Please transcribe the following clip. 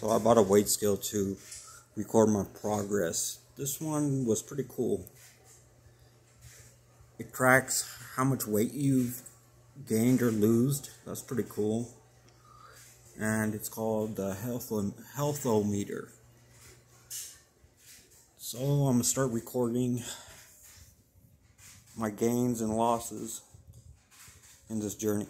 So I bought a weight scale to record my progress. This one was pretty cool. It tracks how much weight you've gained or lost. That's pretty cool. And it's called the Health Healthometer. So I'm gonna start recording my gains and losses in this journey.